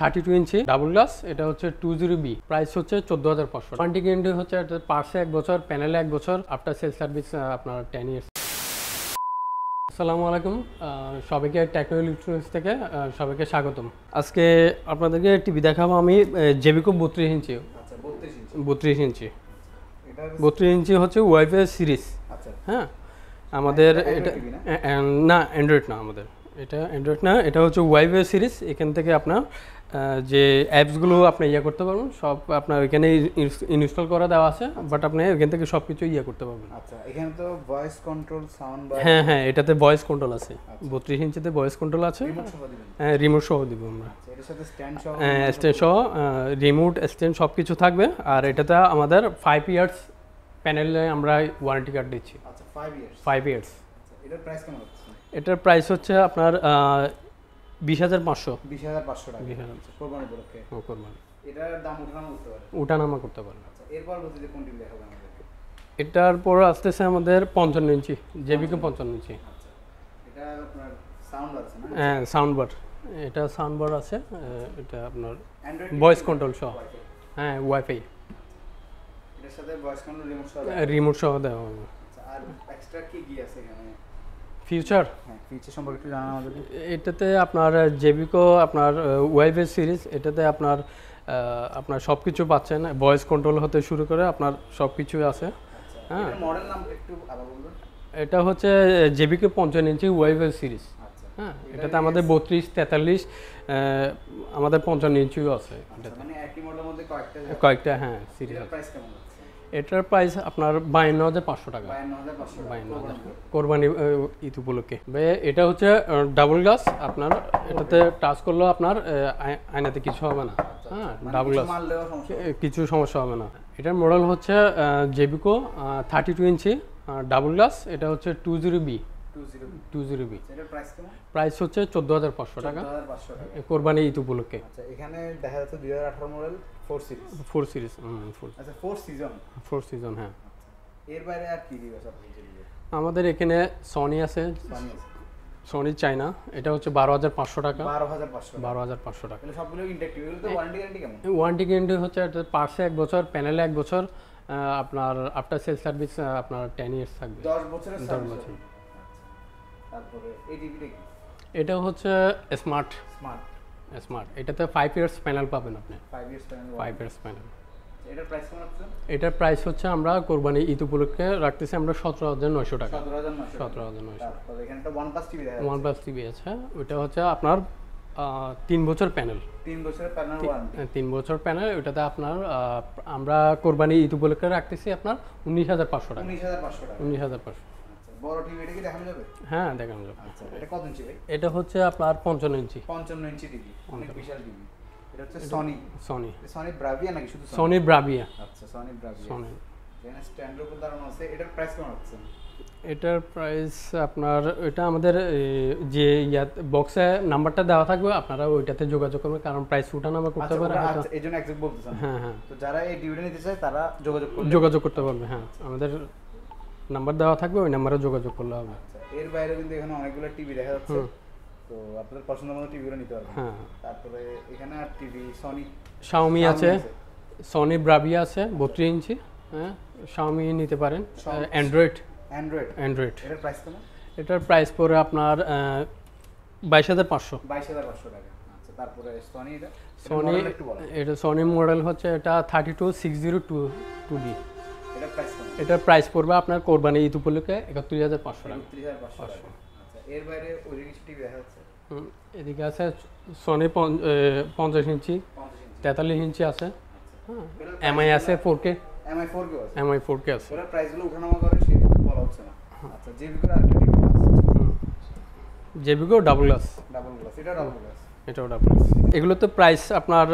Thirty two inch double glass এটা হচ্ছে two zero B price হচ্ছে চোদ্দ হাজার পাঁচশো ওয়ারেন্টি গ্যারেন্টি হচ্ছে পার্সে এক বছর প্যানেলে এক বছর আফটার সেল সার্ভিস আপনার টেন ইয়ার্স আসসালামু আলাইকুম সবাইকে টেকনো ইলেকট্রনিক্স থেকে সবাইকে স্বাগতম। আজকে আপনাদেরকে টিভি দেখাবো আমি জেবিকো বত্রিশ ইঞ্চি। আচ্ছা বত্রিশ ইঞ্চি। বত্রিশ ইঞ্চি। বত্রিশ ইঞ্চি হচ্ছে ওয়াইফাই সিরিজ আচ্ছা। হ্যাঁ? আমাদের এটা না? অ্যান্ড্রয়েড না আমাদের। এটা অ্যান্ড্রয়েড না এটা হচ্ছে ওয়াইফাই সিরিজ এখান থেকে আপনার যে অ্যাপসগুলো আপনি ইয়ে করতে পারবেন সব আপনার এখানে ইনস্টল করা দেওয়া আছে বাট আপনি এখান থেকে সব কিছু ইয়ে করতে পারবেন। আচ্ছা এখানে তো ভয়েস কন্ট্রোল সাউন্ড হ্যাঁ হ্যাঁ এটাতে ভয়েস কন্ট্রোল আছে। বত্রিশ ইঞ্চিতে ভয়েস কন্ট্রোল আছে। হ্যাঁ রিমোট সহ দিব আমরা। আচ্ছা সাথে স্ট্যান্ড সহ রিমোট স্ট্যান্ড সব কিছু থাকবে আর এটাতে আমাদের ফাইভ ইয়ার্স প্যানেলে আমরা ওয়ারেন্টি কার্ড দিচ্ছি। আচ্ছা 5 ইয়ার্স ফাইভ ইয়ার্স আচ্ছা এটার প্রাইস কেমন এটার প্রাইস হচ্ছে আপনার বিশ হাজার পাঁচশো। 20500 টাকা। বিশ হাজার কোরবানি উপলক্ষে। করবেন। এটার দাম উঠানো করতে পারে উঠানামা করতে আচ্ছা কোনটি দেখাবো আমাদেরকে। এটার পর আসতেছে আমাদের পঞ্চান্ন ইঞ্চি জেবিকে পঞ্চান্ন ইঞ্চি। আচ্ছা এটা আপনার সাউন্ড আছে না? হ্যাঁ সাউন্ড বার এটা সাউন্ড বার আছে এটা আপনার ভয়েস কন্ট্রোল সহ। হ্যাঁ ওয়াইফাই এটার সাথে ভয়েস কন্ট্রোল রিমোট সহ রিমোট সহ দেওয়া হবে। আচ্ছা আর এক্সট্রা কি কি আছে এখানে? ফিউচার হ্যাঁ ফিচার সম্পর্কে একটু জানান এটাতে আপনার জেবিকো আপনার ওয়াইফাই সিরিজ এটাতে আপনার আপনার সব কিছু পাচ্ছেন। ভয়েস কন্ট্রোল হতে শুরু করে আপনার সব কিছুই আছে। আচ্ছা হ্যাঁ। মডেল নাম একটু আবার বলবেন। এটা হচ্ছে জেবিকে পঞ্চান্ন ইঞ্চি ওয়াইফাই সিরিজ আচ্ছা। হ্যাঁ এটাতে আমাদের বত্রিশ তেতাল্লিশ আমাদের পঞ্চান্ন ইঞ্চিও আছে আচ্ছা মানে কয়েকটা হ্যাঁ সিরিজ হচ্ছে এটার প্রাইস আপনার বায়ান্ন হাজার পাঁচশো টাকা। বায়ান্ন হাজার কোরবানি। ইতি ঈদ উপলক্ষে। এটা হচ্ছে ডাবল গ্লাস আপনার এটাতে টাচ করলেও আপনার আয়নাতে কিছু হবে না। হ্যাঁ মানে ডাবল কিছু গ্লাস। কিছু সমস্যা হবে না। এটার মডেল হচ্ছে জেবিকো thirty two inch double glass এটা হচ্ছে two zero B 200 two zero B. Price হচ্ছে চোদ্দ হাজার পাঁচশো টাকা। 14500 টাকা। কোরবানি ঈদ উপলক্ষে। আচ্ছা এখানে দেখা যাচ্ছে 2018 মডেল 4 সিরিজ আচ্ছা 4 সিজন সিজন হ্যাঁ। এর বাইরে আর কি দিবে সব কিছু দিবে আমাদের এখানে সনি আছে। সনি আছে। সনি চাইনা এটা হচ্ছে বারো হাজার পাঁচশো টাকা। বারো হাজার পাঁচশো টাকা। সবগুলো ওয়ারেন্টি গ্যারান্টি কেমন? ওয়ারেন্টি গ্যারেন্টি হচ্ছে পার্সে এক বছর প্যানেলে এক বছর আপনার আফটার সেল সার্ভিস আপনার টেন ইয়ার্স থাকবে। 10 বছরের দশ বছর। তারপরে এই টিভিটা কি এটা হচ্ছে স্মার্ট স্মার্ট স্মার্ট এটাতে ফাইভ ইয়ার্স প্যানেল পাবেন আপনি। 5 years panel five years panel এটার প্রাইস এটার প্রাইস হচ্ছে আমরা কোরবানি ঈদ উপলক্ষে রাখতেছি আমরা সতেরো হাজার নয়শো টাকা। 17900 সতেরো হাজার নয়শো তারপরে এখানে একটা ওয়ান প্লাস টিভি দেখা ওয়ান প্লাস টিভি আছে। ওইটা হচ্ছে আপনার তিন বছর প্যানেল 3 বছরের প্যানেল তিন বছর প্যানেল ওইটাতে আপনার আমরা কোরবানি ঈদ উপলক্ষে রাখতেছি আপনার উনিশ হাজার পাঁচশো টাকা। 19500 টাকা। উনিশ হাজার পাঁচশো। বড় টিভি এটা কি দেখানো যাবে? হ্যাঁ দেখানো যাবে। আচ্ছা এটা কত ইঞ্চি ভাই? এটা হচ্ছে আপনার পঞ্চান্ন ইঞ্চি। পঞ্চান্ন ইঞ্চি টিভি অনেক বিশাল টিভি এটা হচ্ছে সনি সনি সনি ব্রাভিয়া নাকি শুধু সনি ব্রাভিয়া আচ্ছা সনি ব্রাভিয়া সনি এখানে স্ট্যান্ডের উপর দাঁড়ানো আছে। এটার প্রাইস কেমন হচ্ছে? এটার প্রাইস আপনার এটা আমাদের যে ইয়াত বক্সে নাম্বারটা দেওয়া থাকবে আপনারা ওইটাতে যোগাযোগ করবেন কারণ প্রাইস উঠানামা করতে আচ্ছা পারে হয়তো- আচ্ছা, এই জন্য একজন বলতেছেন হ্যাঁ হ্যাঁ। তো যারা এই টিভিটা নিতে চায় তারা যোগাযোগ যোগাযোগ করতে পারবে হ্যাঁ। আমাদের নাম্বার দেওয়া থাকবে ওই নাম্বারে যোগাযোগ করলে হবে। আচ্ছা এর বাইরে কিন্তু এখানে অনেকগুলো টিভি দেখা যাচ্ছে। তো আপনাদের পছন্দ মতো টিভিগুলো নিতে পারবেন। হ্যাঁ। তারপরে এখানে আর টিভি সনি শাওমি আছে সনি ব্রাভিয়া আছে বত্রিশ ইঞ্চি হ্যাঁ শাওমি নিতে পারেন। অ্যান্ড্রয়েড অ্যান্ড্রয়েড অ্যান্ড্রয়েড এটার প্রাইস কেমন? এটার প্রাইস পড়ে আপনার বাইশ হাজার পাঁচশো। বাইশ হাজার পাঁচশো টাকা। আচ্ছা তারপরে সনি এটা? সনি এটা সনি মডেল হচ্ছে এটা thirty two six zero two two D কেমন এটার প্রাইস পড়বে আপনার কোরবানি ঈদ উপলক্ষে একত্রিশ হাজার পাঁচশো টাকা আচ্ছা এর বাইরে এদিকে আছে সনি পঞ্চাশ ইঞ্চি তেতাল্লিশ ইঞ্চি আছে হ্যাঁ এমআই আছে four K Mi four K আছে এমআই ফোর কে আছে ওরা প্রাইসগুলো উঠানামা করে সে বলা হচ্ছে না আচ্ছা জিবি করে আরেকটা টিভি জেবিকো ডাবল গ্লাস ডাবল গ্লাস এটা ডাবল গ্লাস এটাও ডাবল এগুলো তো প্রাইস আপনার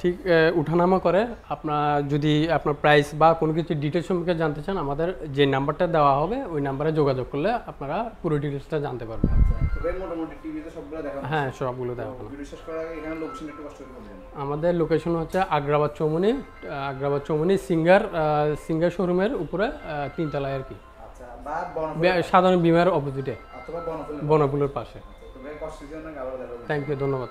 ঠিক উঠানামা করে। আপনার যদি আপনার প্রাইস বা কোনো কিছু ডিটেলস সম্পর্কে জানতে চান আমাদের যে নাম্বারটা দেওয়া হবে ওই নাম্বারে যোগাযোগ করলে আপনারা পুরো ডিটেলসটা জানতে পারবেন। আচ্ছা তো ভাই মোটামুটি টিভিতে সবগুলো দেখা হ্যাঁ সবগুলো দেওয়া আমাদের লোকেশন হচ্ছে আগ্রাবাদ চৌমনি আগ্রাবাদ চৌমনি সিঙ্গার সিঙ্গার শোরুমের উপরে তিনতলায় আর কি। আচ্ছা সাধারণ বিমার অপোজিটে অথবা বনফুল বনপুলের পাশে। থ্যাংক ইউ ধন্যবাদ।